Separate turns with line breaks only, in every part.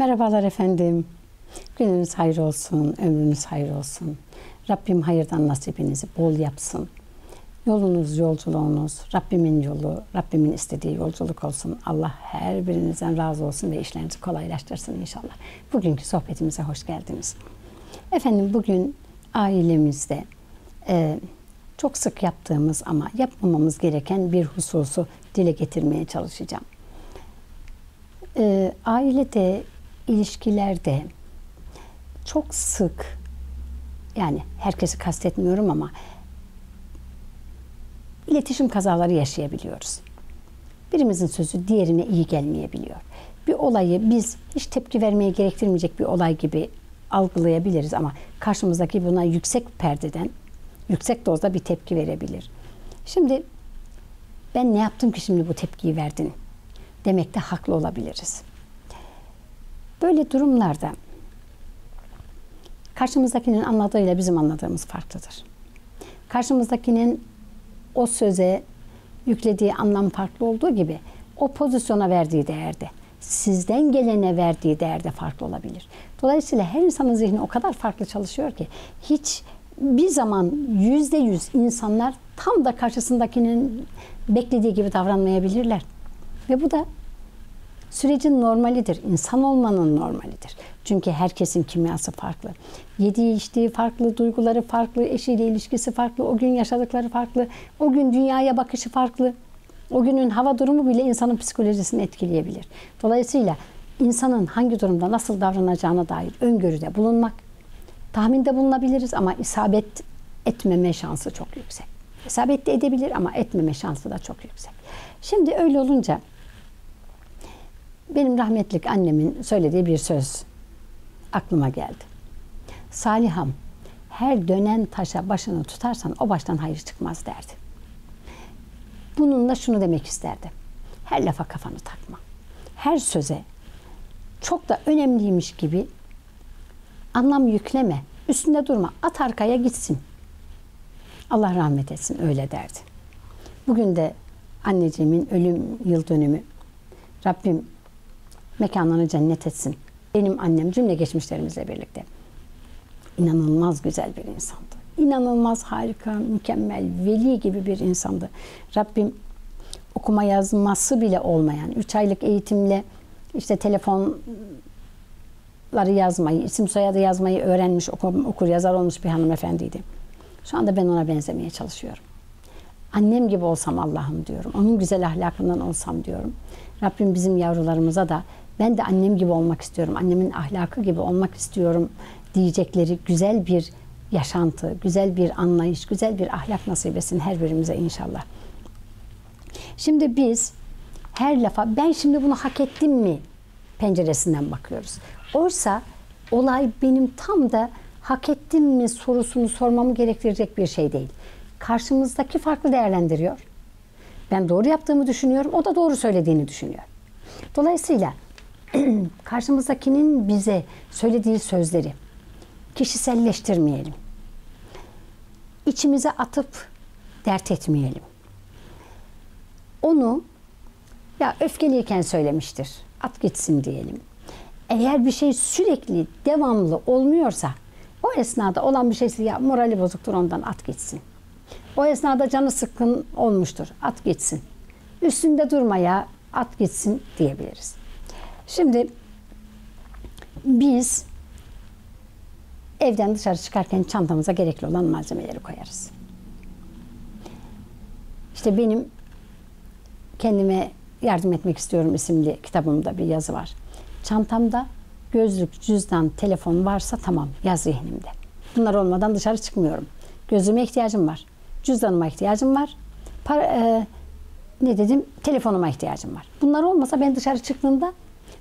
Merhabalar efendim. Gününüz hayır olsun, ömrünüz hayır olsun. Rabbim hayırdan nasibinizi bol yapsın. Yolunuz, yolculuğunuz, Rabbimin yolu, Rabbimin istediği yolculuk olsun. Allah her birinizden razı olsun ve işlerinizi kolaylaştırsın inşallah. Bugünkü sohbetimize hoş geldiniz. Efendim bugün ailemizde e, çok sık yaptığımız ama yapmamamız gereken bir hususu dile getirmeye çalışacağım. E, ailede, ilişkilerde çok sık yani herkesi kastetmiyorum ama iletişim kazaları yaşayabiliyoruz. Birimizin sözü diğerine iyi gelmeyebiliyor. Bir olayı biz hiç tepki vermeye gerektirmeyecek bir olay gibi algılayabiliriz ama karşımızdaki buna yüksek perdeden, yüksek dozda bir tepki verebilir. Şimdi ben ne yaptım ki şimdi bu tepkiyi verdin demekte haklı olabiliriz. Böyle durumlarda karşımızdakinin anladığıyla bizim anladığımız farklıdır. Karşımızdakinin o söze yüklediği anlam farklı olduğu gibi o pozisyona verdiği değerde, sizden gelene verdiği değerde farklı olabilir. Dolayısıyla her insanın zihni o kadar farklı çalışıyor ki hiç bir zaman yüzde yüz insanlar tam da karşısındakinin beklediği gibi davranmayabilirler. Ve bu da sürecin normalidir. İnsan olmanın normalidir. Çünkü herkesin kimyası farklı. Yediği içtiği farklı, duyguları farklı, eşiyle ilişkisi farklı, o gün yaşadıkları farklı, o gün dünyaya bakışı farklı. O günün hava durumu bile insanın psikolojisini etkileyebilir. Dolayısıyla insanın hangi durumda nasıl davranacağına dair öngörüde bulunmak, tahminde bulunabiliriz ama isabet etmeme şansı çok yüksek. İsabet de edebilir ama etmeme şansı da çok yüksek. Şimdi öyle olunca benim rahmetlik annemin söylediği bir söz aklıma geldi. Saliham, her dönen taşa başını tutarsan o baştan hayır çıkmaz derdi. Bununla şunu demek isterdi. Her lafa kafanı takma. Her söze çok da önemliymiş gibi anlam yükleme. Üstünde durma. At arkaya gitsin. Allah rahmet etsin öyle derdi. Bugün de anneciğimin ölüm yıl dönümü. Rabbim mekanlarını cennet etsin. Benim annem cümle geçmişlerimizle birlikte inanılmaz güzel bir insandı. İnanılmaz harika, mükemmel, veli gibi bir insandı. Rabbim okuma yazması bile olmayan, 3 aylık eğitimle işte telefonları yazmayı, isim soyadı yazmayı öğrenmiş, okur, yazar olmuş bir hanımefendiydi. Şu anda ben ona benzemeye çalışıyorum. Annem gibi olsam Allah'ım diyorum. Onun güzel ahlakından olsam diyorum. Rabbim bizim yavrularımıza da ben de annem gibi olmak istiyorum, annemin ahlakı gibi olmak istiyorum diyecekleri güzel bir yaşantı, güzel bir anlayış, güzel bir ahlak nasip etsin her birimize inşallah. Şimdi biz her lafa ben şimdi bunu hak ettim mi penceresinden bakıyoruz. Oysa olay benim tam da hak ettim mi sorusunu sormamı gerektirecek bir şey değil. Karşımızdaki farklı değerlendiriyor. Ben doğru yaptığımı düşünüyorum, o da doğru söylediğini düşünüyor. Dolayısıyla karşımızdakinin bize söylediği sözleri kişiselleştirmeyelim. İçimize atıp dert etmeyelim. Onu ya öfkeliyken söylemiştir. At gitsin diyelim. Eğer bir şey sürekli devamlı olmuyorsa o esnada olan bir şeyse ya morali bozuktur ondan at gitsin. O esnada canı sıkkın olmuştur. At gitsin. Üstünde durmaya at gitsin diyebiliriz. Şimdi biz evden dışarı çıkarken çantamıza gerekli olan malzemeleri koyarız. İşte benim kendime yardım etmek istiyorum isimli kitabımda bir yazı var. Çantamda gözlük, cüzdan, telefon varsa tamam yaz zihnimde. Bunlar olmadan dışarı çıkmıyorum. Gözlüğüme ihtiyacım var. Cüzdanıma ihtiyacım var. Para, e, ne dedim? Telefonuma ihtiyacım var. Bunlar olmasa ben dışarı çıktığımda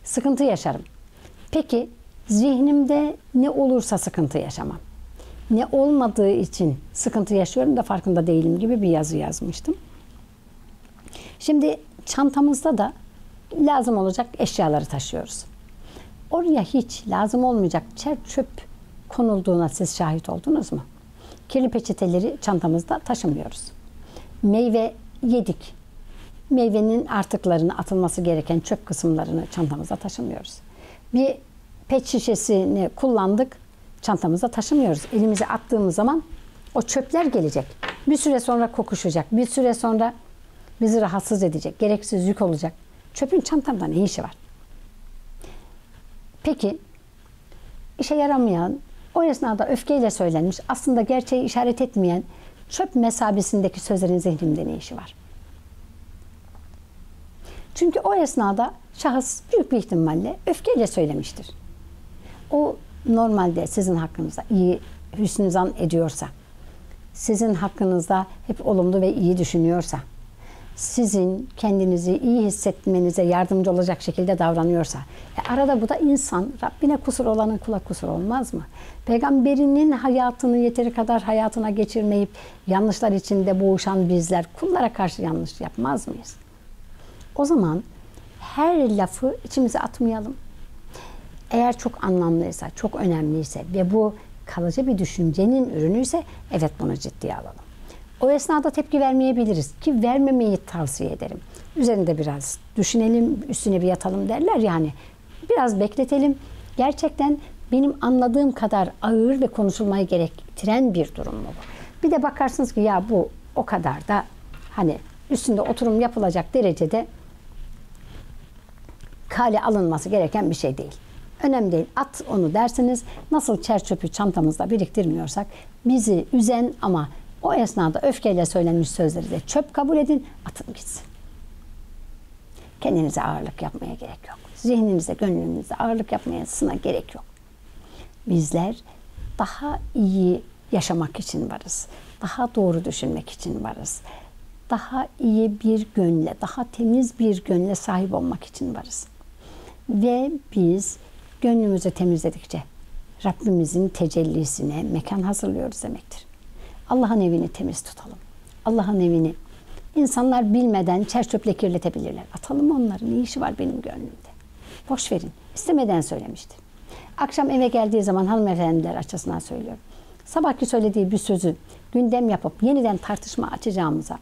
sıkıntı yaşarım. Peki zihnimde ne olursa sıkıntı yaşamam. Ne olmadığı için sıkıntı yaşıyorum da farkında değilim gibi bir yazı yazmıştım. Şimdi çantamızda da lazım olacak eşyaları taşıyoruz. Oraya hiç lazım olmayacak çer çöp konulduğuna siz şahit oldunuz mu? Kirli peçeteleri çantamızda taşımıyoruz. Meyve yedik. Meyvenin artıklarını atılması gereken çöp kısımlarını çantamıza taşımıyoruz. Bir pet şişesini kullandık. Çantamızda taşımıyoruz. Elimize attığımız zaman o çöpler gelecek. Bir süre sonra kokuşacak. Bir süre sonra bizi rahatsız edecek. Gereksiz yük olacak. Çöpün çantamda ne işi var? Peki işe yaramayan, o esnada öfkeyle söylenmiş, aslında gerçeği işaret etmeyen çöp mesabesindeki sözlerin zihnimde ne işi var? Çünkü o esnada şahıs büyük bir ihtimalle öfkeyle söylemiştir. O normalde sizin hakkınızda iyi hüsnü zan ediyorsa, sizin hakkınızda hep olumlu ve iyi düşünüyorsa, sizin kendinizi iyi hissetmenize yardımcı olacak şekilde davranıyorsa, e arada bu da insan, Rabbine kusur olanın kula kusur olmaz mı? Peygamberinin hayatını yeteri kadar hayatına geçirmeyip yanlışlar içinde boğuşan bizler kullara karşı yanlış yapmaz mıyız? O zaman her lafı içimize atmayalım. Eğer çok anlamlıysa, çok önemliyse ve bu kalıcı bir düşüncenin ürünüyse evet bunu ciddiye alalım. O esnada tepki vermeyebiliriz ki vermemeyi tavsiye ederim. Üzerinde biraz düşünelim, üstüne bir yatalım derler yani. Biraz bekletelim. Gerçekten benim anladığım kadar ağır ve konuşulmayı gerektiren bir durum mu bu? Bir de bakarsınız ki ya bu o kadar da hani üstünde oturum yapılacak derecede kale alınması gereken bir şey değil. Önemli değil. At onu dersiniz. Nasıl çer çöpü çantamızda biriktirmiyorsak bizi üzen ama o esnada öfkeyle söylenmiş sözleri de çöp kabul edin, atın gitsin. Kendinize ağırlık yapmaya gerek yok. Zihninize, gönlünüze ağırlık yapmayasına gerek yok. Bizler daha iyi yaşamak için varız. Daha doğru düşünmek için varız. Daha iyi bir gönle, daha temiz bir gönle sahip olmak için varız. Ve biz gönlümüzü temizledikçe Rabbimizin tecellisine mekan hazırlıyoruz demektir. Allah'ın evini temiz tutalım. Allah'ın evini insanlar bilmeden çerçöple kirletebilirler. Atalım onları. Ne işi var benim gönlümde? Boş verin. İstemeden söylemiştir. Akşam eve geldiği zaman hanımefendiler açısından söylüyorum. Sabahki söylediği bir sözü gündem yapıp yeniden tartışma açacağımıza,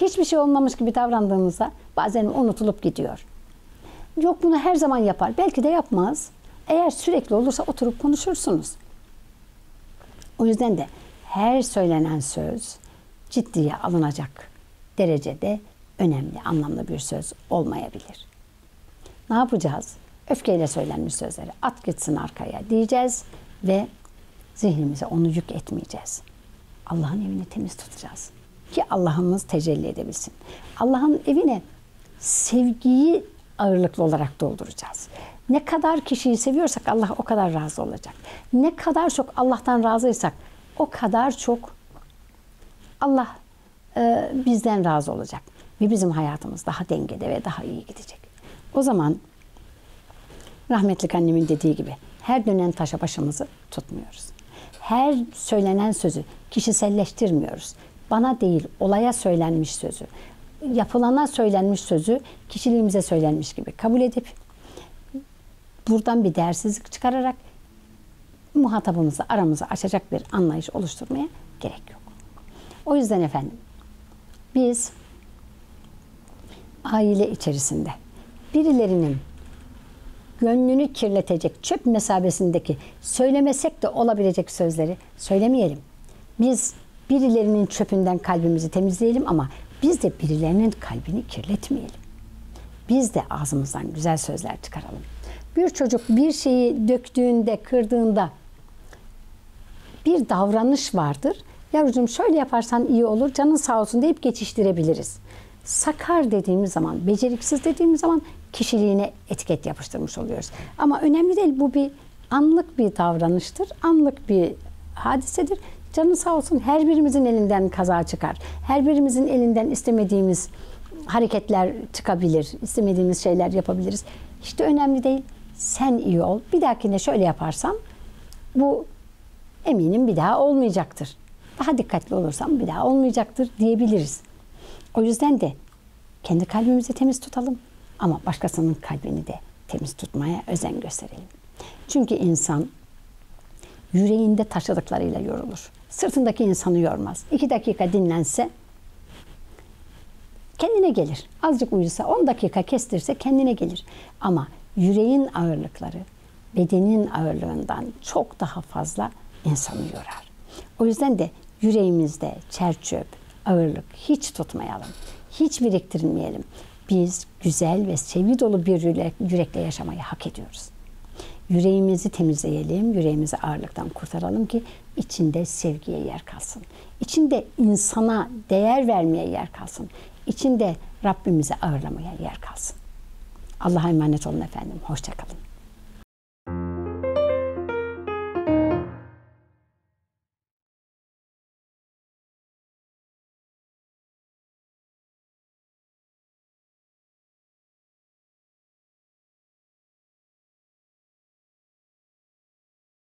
hiçbir şey olmamış gibi davrandığımızda bazen unutulup gidiyor. Yok bunu her zaman yapar. Belki de yapmaz. Eğer sürekli olursa oturup konuşursunuz. O yüzden de her söylenen söz ciddiye alınacak derecede önemli, anlamlı bir söz olmayabilir. Ne yapacağız? Öfkeyle söylenmiş sözleri at gitsin arkaya diyeceğiz ve zihnimize onu yük etmeyeceğiz. Allah'ın evini temiz tutacağız ki Allah'ımız tecelli edebilsin. Allah'ın evine sevgiyi ağırlıklı olarak dolduracağız. Ne kadar kişiyi seviyorsak Allah o kadar razı olacak. Ne kadar çok Allah'tan razıysak o kadar çok Allah e, bizden razı olacak. Ve bizim hayatımız daha dengede ve daha iyi gidecek. O zaman rahmetli annemin dediği gibi her dönen taşa başımızı tutmuyoruz. Her söylenen sözü kişiselleştirmiyoruz. Bana değil olaya söylenmiş sözü, yapılana söylenmiş sözü kişiliğimize söylenmiş gibi kabul edip buradan bir değersizlik çıkararak muhatabımızla aramızı açacak bir anlayış oluşturmaya gerek yok. O yüzden efendim biz aile içerisinde birilerinin gönlünü kirletecek çöp mesabesindeki söylemesek de olabilecek sözleri söylemeyelim. Biz birilerinin çöpünden kalbimizi temizleyelim ama biz de birilerinin kalbini kirletmeyelim. Biz de ağzımızdan güzel sözler çıkaralım. Bir çocuk bir şeyi döktüğünde, kırdığında bir davranış vardır. Yavrucuğum şöyle yaparsan iyi olur, canın sağ olsun deyip geçiştirebiliriz. Sakar dediğimiz zaman, beceriksiz dediğimiz zaman kişiliğine etiket yapıştırmış oluyoruz. Ama önemli değil, bu bir anlık bir davranıştır, anlık bir hadisedir. Canın sağ olsun her birimizin elinden kaza çıkar. Her birimizin elinden istemediğimiz hareketler çıkabilir, istemediğimiz şeyler yapabiliriz. İşte önemli değil. Sen iyi ol. Bir dahakine şöyle yaparsam bu eminim bir daha olmayacaktır. Daha dikkatli olursam bir daha olmayacaktır diyebiliriz. O yüzden de kendi kalbimizi temiz tutalım ama başkasının kalbini de temiz tutmaya özen gösterelim. Çünkü insan yüreğinde taşıdıklarıyla yorulur. Sırtındaki insanı yormaz. İki dakika dinlense kendine gelir. Azıcık uyusa 10 dakika kestirse kendine gelir. Ama yüreğin ağırlıkları, bedenin ağırlığından çok daha fazla insanı yorar. O yüzden de yüreğimizde çerçöp, ağırlık hiç tutmayalım. Hiç biriktirmeyelim. Biz güzel ve sevgi dolu bir yürekle yaşamayı hak ediyoruz. Yüreğimizi temizleyelim, yüreğimizi ağırlıktan kurtaralım ki içinde sevgiye yer kalsın. İçinde insana değer vermeye yer kalsın. İçinde Rabbimizi ağırlamaya yer kalsın. Allah'a emanet olun efendim. Hoşçakalın.